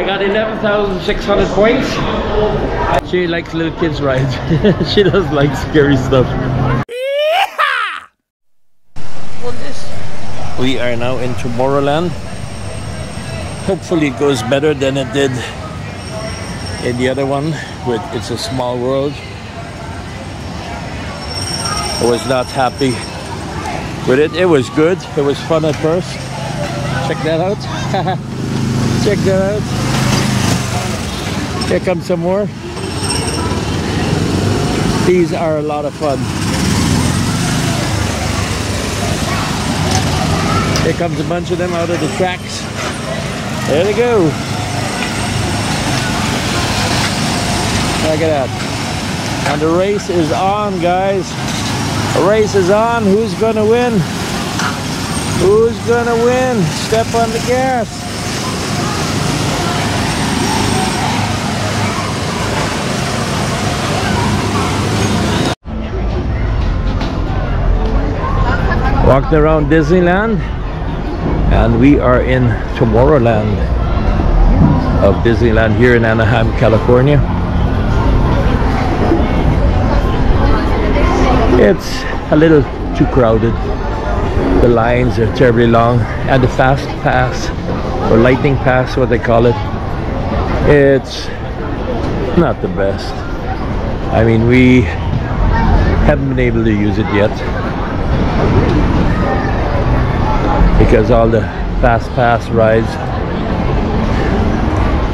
I got 11,600 points. She likes little kids rides. she does like scary stuff. We are now in Tomorrowland. Hopefully it goes better than it did in the other one with It's a Small World. I was not happy with it. It was good. It was fun at first. Check that out. Check that out. Here comes some more. These are a lot of fun. Here comes a bunch of them out of the tracks. There they go. Look at that. And the race is on, guys. The race is on. Who's gonna win? Who's gonna win? Step on the gas. Walked around Disneyland and we are in Tomorrowland of Disneyland here in Anaheim, California. It's a little too crowded. The lines are terribly long and the fast pass or lightning pass what they call it it's not the best I mean we haven't been able to use it yet because all the fast pass rides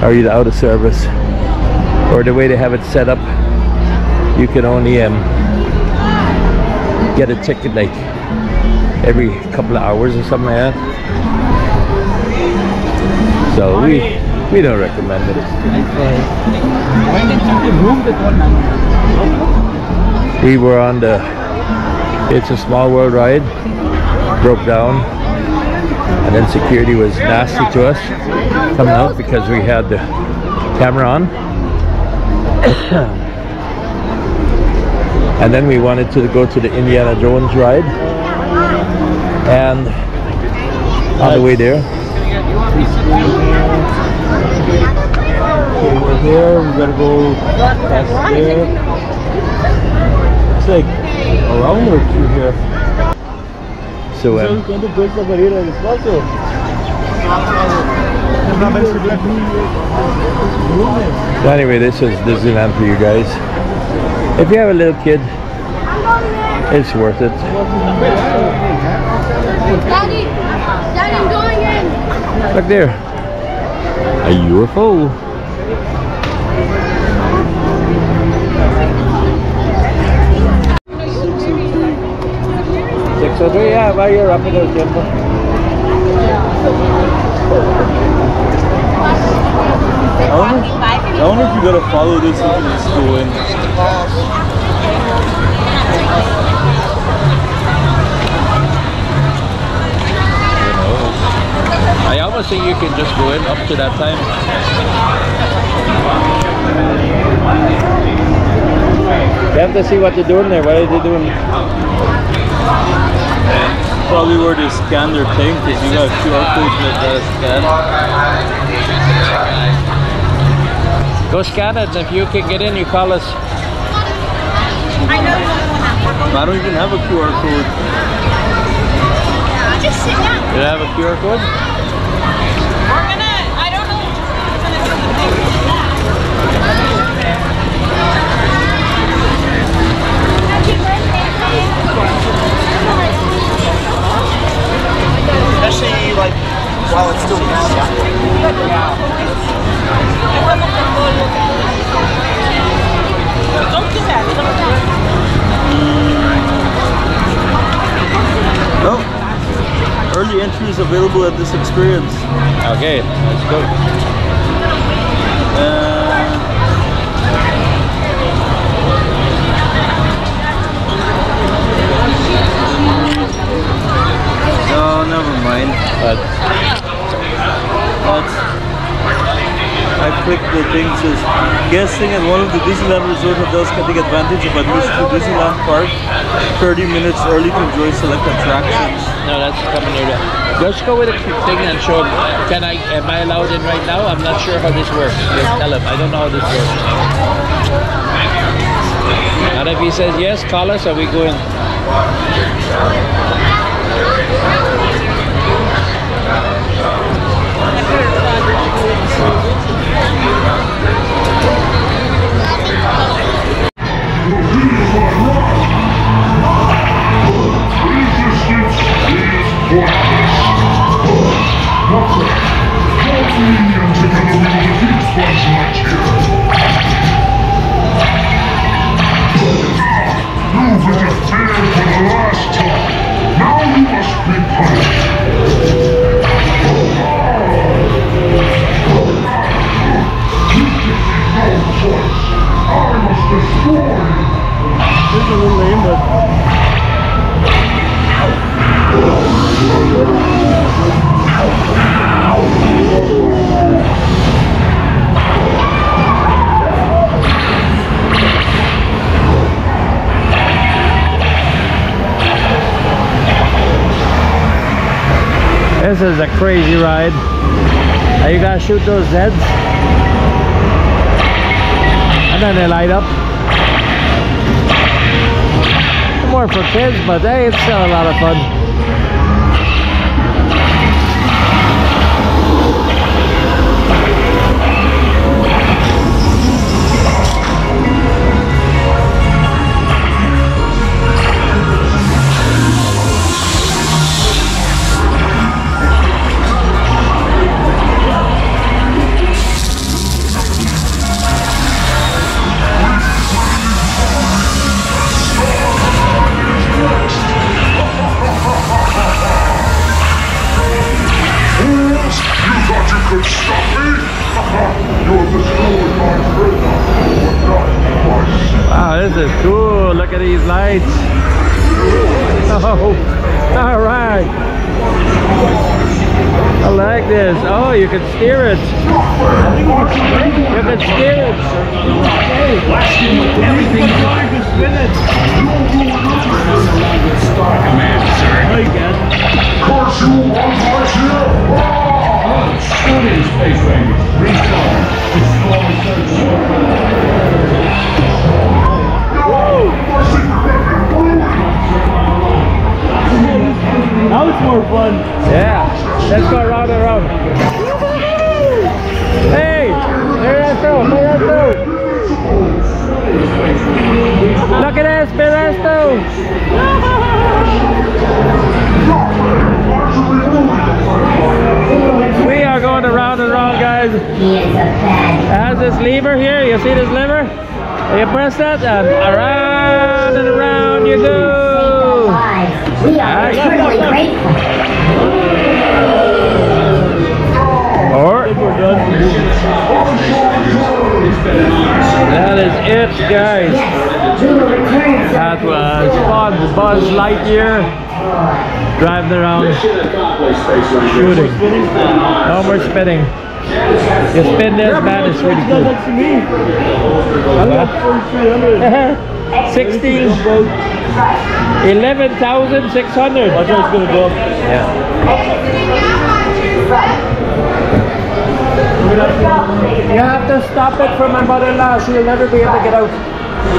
are either out of service or the way they have it set up you can only um, get a ticket like every couple of hours or something like that. So we we don't recommend it. We were on the It's a Small World ride, broke down, and then security was nasty to us coming out because we had the camera on. and then we wanted to go to the Indiana Jones ride. And on the way there okay we're here. We gotta go past there. It's like around or two here so um, so anyway this is Disneyland for you guys if you have a little kid it's worth it Daddy, Daddy, I'm going in. Look there. A UFO. Six o three, yeah, vaya rápido el tiempo. I wonder, I wonder if you gotta follow this into the school in. I almost think you can just go in up to that time. You have to see what they're doing there. What are they doing? Probably where they scan their thing because you got QR codes that uh, scan. Go scan it. If you can get in, you call us. I don't even have a QR code. Just sit down. Do you have a QR code? We're gonna, I don't know. Like while it's still yeah. Don't do that. Don't do that. No. Early entry is available at this experience. Okay, let's go. Mind. But I clicked the thing that says guesting at one of the Disneyland Resort hotels can take advantage of admission to Disneyland Park 30 minutes early to enjoy select attractions. no, that's coming here. Let's go with a thing and show him. Can I, am I allowed in right now? I'm not sure how this works. Just tell him, I don't know how this works. And if he says yes, call us and we go in. Resistance This is a crazy ride. Are you gonna shoot those Zeds? And then they light up. More for kids, but hey, it's still a lot of fun. Like this. Oh, you can steer it. You can steer it. everything's going to spin it. I get. Curse you, Buzz Lightyear! Stunning Space. He is a bad Has this lever here, you see this lever? You press that and around and around you go. lives. We are Alright. eternally grateful. Or We're done. that is it, guys. Yes, we will return That was fun. Buzz Lightyear driving around shooting. No more spinning. You spin this, man, it's really cool. next. I got 4,300. 16, 11,600. Watch how it's gonna go up. You have to stop it for my mother-in-law. She'll never be able to get out.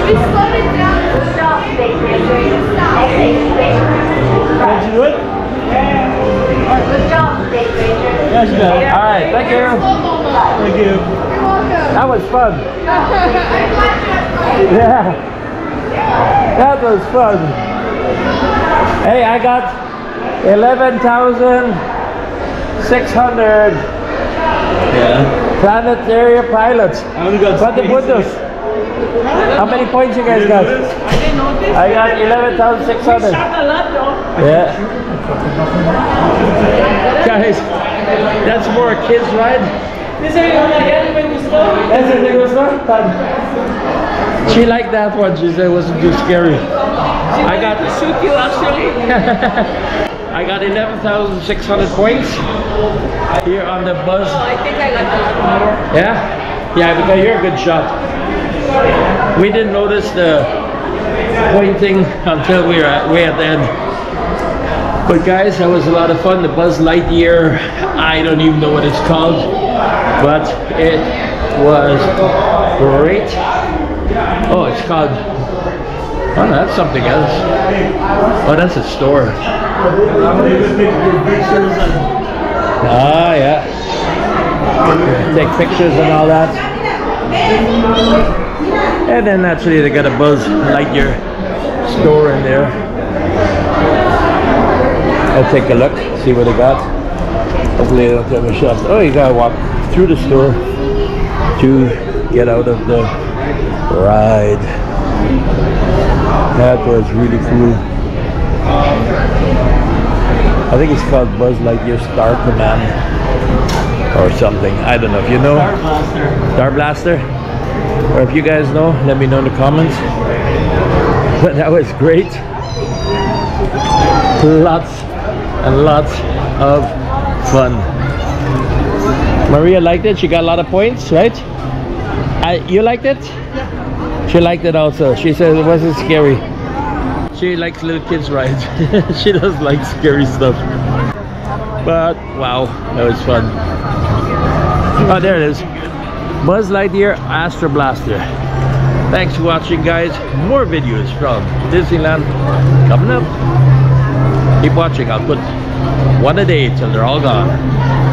We slowed it down. Stop. Can you do it? Yeah, she got it. All right, thank you. Thank you. You're welcome. That was fun. I'm glad you had fun. Yeah. That was fun. Hey, I got 11,600 Yeah. planetary pilots. I only got What the How many points you guys got? I didn't notice. I got 11,600. Shot a lot though. Yeah. Guys, that's more a kids ride. This is how you get it when you slow. That's it, it was not fun. She liked that one. She said it wasn't too scary. I got to shoot you actually. I got 11,600 points here on the buzz. Oh, I think I got more. Yeah? Yeah, because you're a good shot. We didn't notice the pointing until we were at, way at the end. But guys, that was a lot of fun. The Buzz Lightyear, I don't even know what it's called, but it was great. Oh, it's called, oh, that's something else. Oh, that's a store. Ah, yeah. Take pictures and all that. And then naturally they got a Buzz Lightyear store in there. I'll take a look, see what they got. Hopefully I don't have a shot. Oh, you gotta walk through the store to get out of the ride. That was really cool. I think it's called Buzz Lightyear Star Command or something. I don't know if you know. Star Blaster. Star Blaster. Or if you guys know, let me know in the comments. But that was great. Lots and lots of fun. Maria liked it. She got a lot of points, right? I, you liked it? She liked it also. She said it wasn't scary. She likes little kids rides. she does like scary stuff. But wow, that was fun. Oh, there it is. Buzz Lightyear Astro Blaster. Thanks for watching, guys. More videos from Disneyland coming up. Keep watching. I'll put one a day till they're all gone.